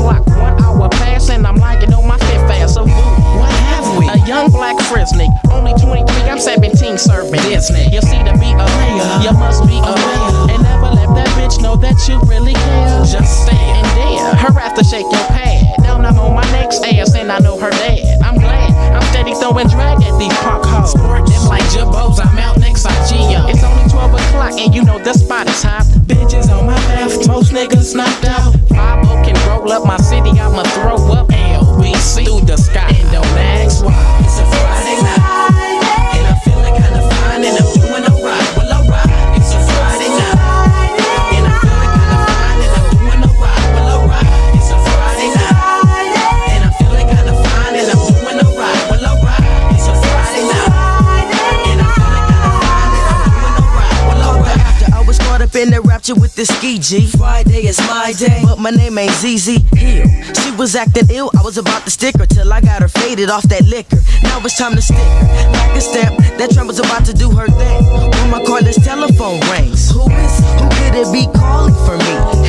only 10 o'clock. One hour pass, and I'm liking on my fifth fast. So, boo, what have we? A young black Frisney. Only 23, I'm 17, serving Disney. You see the be a player, you must be a player. And never let that bitch know that you really care. Just stay and dare. Her after shake your pad. Now I'm on my next ass, and I know her dad. I'm glad. I'm steady throwing drag at these punk hoes. Sport them like Jabos, I'm out next IGO. It's only 12 o'clock, and you know the spot is hot. Bitches on my left, most niggas knocked out. Caught up in the rapture with the ski G. Friday is my day, but my name ain't ZZ Hill. She was acting ill, I was about to stick her till I got her faded off that liquor. Now it's time to stick her like a stamp. That tramp was about to do her thing. When my cordless telephone rings, who is? Who could it be calling for me?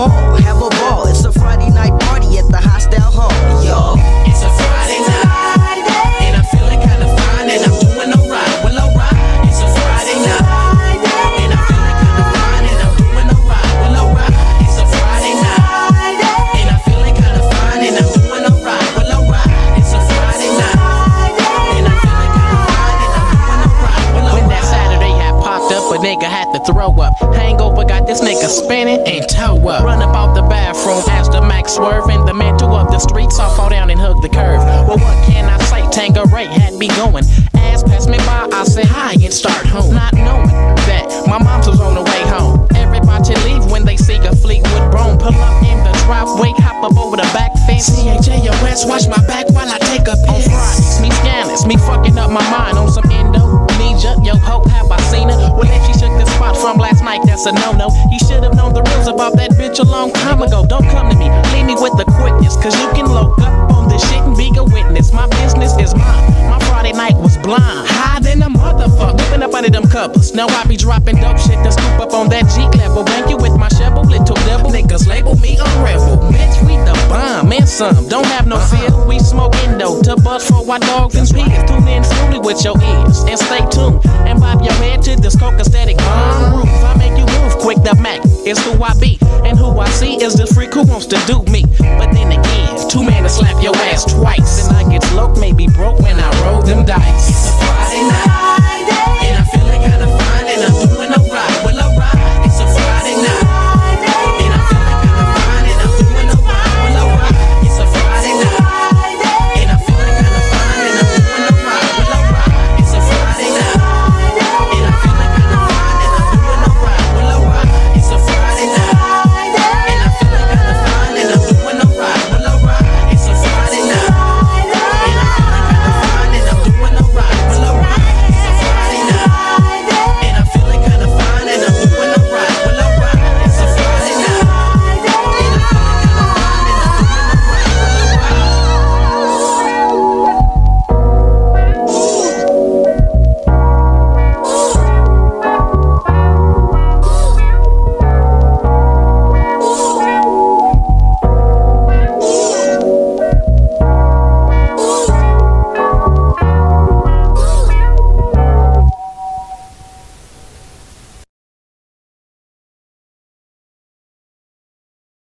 One, up. Hangover got this nigga spinning and toe up. Run up out the bathroom, ask the Max swerve, and the mental of the streets. I fall down and hug the curve. Well, what can I say? Tanqueray had me going. Ass passed me by, I said hi and start home. Not knowing that my mom's was on the way home. Everybody leave when they see a Fleetwood Bone. Pull up in the driveway, hop up over the back fence. C-H-A-O-S, watch my back that's a no-no. You should have known the rules about that bitch a long time ago. Don't come to me, leave me with the quickness, cause you can look up on this shit and be a witness. My business is mine. My Friday night was blind. High than a motherfucker. Whipping up under them covers. Now I be dropping dope shit to scoop up on that G level. Bank you with my shovel, little devil. Niggas label me a rebel. Bitch, we the bomb and some. Don't have no fear. We smoke endo to bust for our dogs and pigs. Tune in slowly with your ears is who I be. And who I see is the freak who wants to do me.